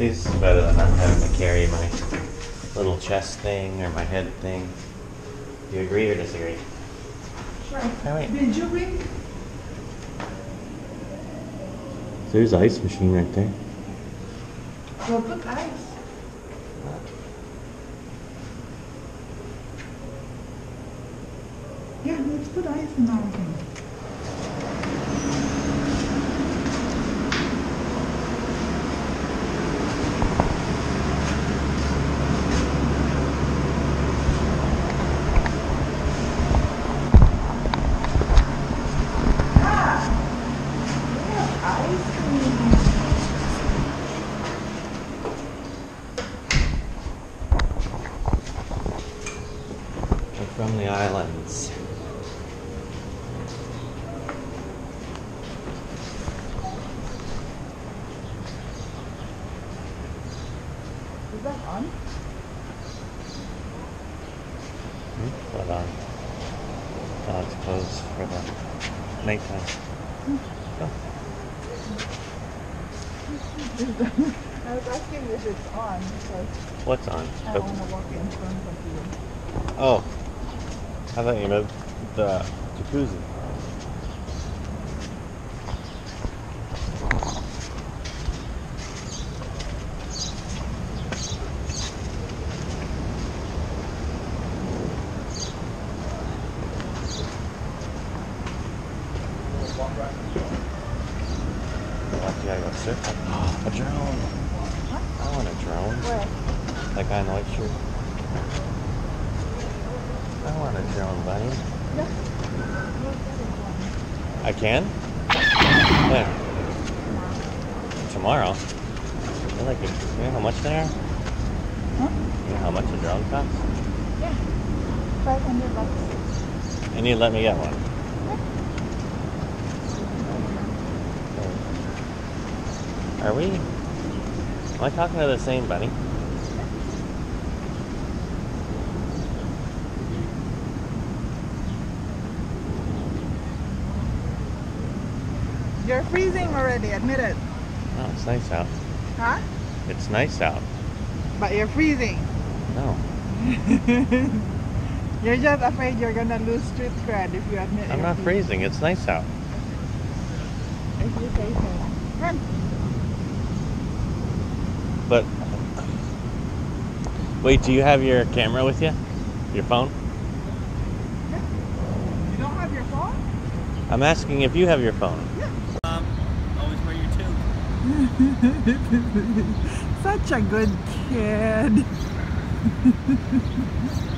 This is better than not having to carry my little chest thing or my head thing. Do you agree or disagree? Right. Oh. Did you bring? There's ice machine right there. Well, put ice. Yeah, let's put ice in our thing. Ah, we have ice cream. We're from the islands. Is that on? Hmm? But um, uh, it's closed for the nighttime. Oh, I was asking if it's on because what's on? I The- don't want to walk in front of you. Oh, I thought you meant the jacuzzi. What, you gotta go surfing? a drone. I want a drone. Where? That guy in the white shirt. I want a drone, buddy. Yeah. We'll get it one. I can? When? Tomorrow? They're like, you know how much they are? Huh? You know how much a drone costs? Yeah. 500 bucks. And you let me get one. Are we? Am I talking to the same bunny? You're freezing already, admit it. Oh, it's nice out. Huh? It's nice out. But you're freezing. No, You're just afraid you're gonna lose street cred if you admit it. I'm not freezing. It's nice out. If you say so. Run. But wait, do you have your camera with you? Your phone? You don't have your phone? I'm asking if you have your phone. Yeah. Um, always wear your toque. Such a good kid.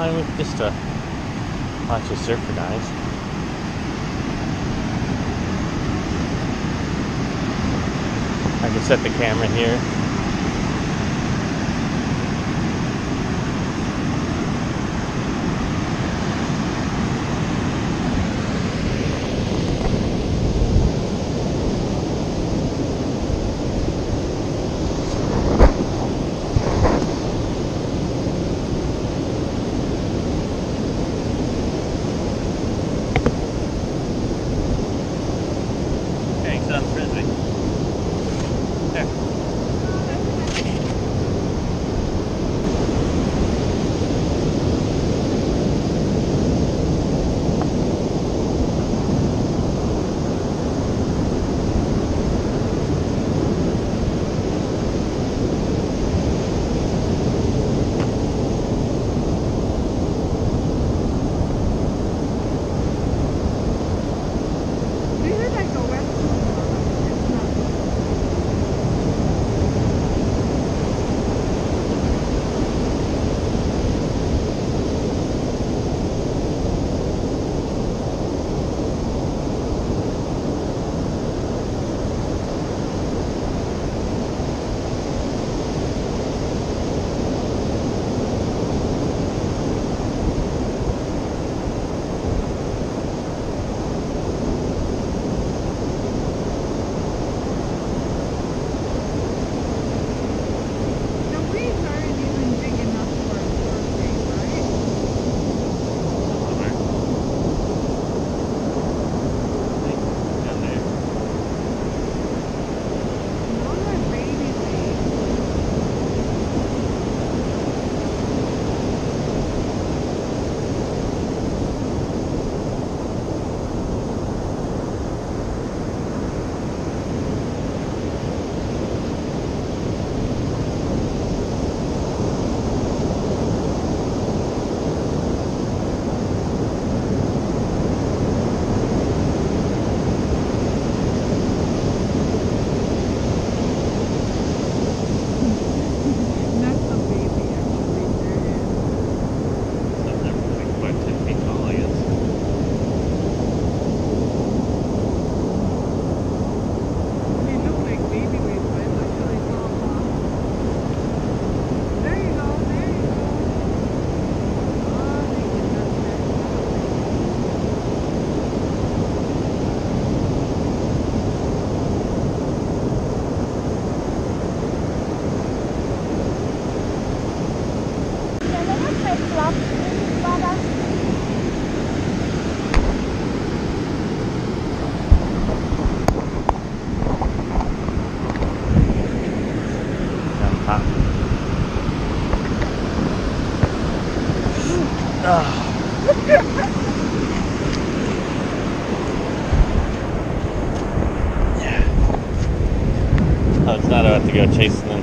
time with just to watch of surfer guys. I can set the camera here. stop yeah. Oh, it's not about to go chasing them.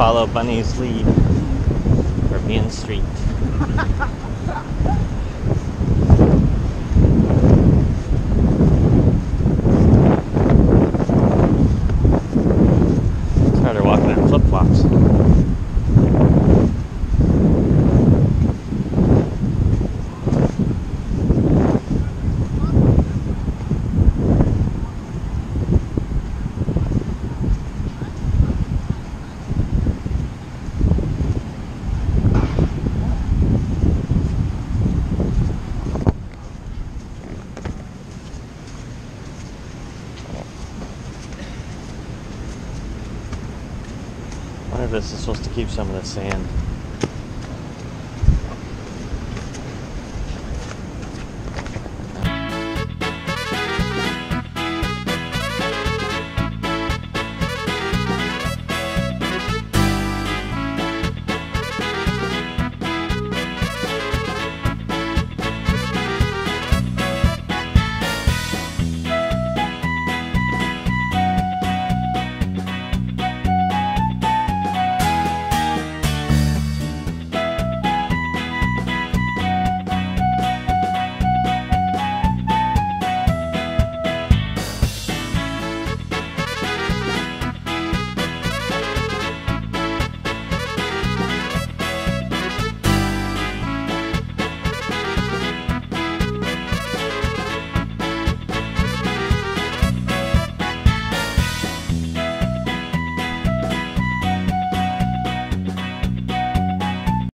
Follow Bunny's lead for being street.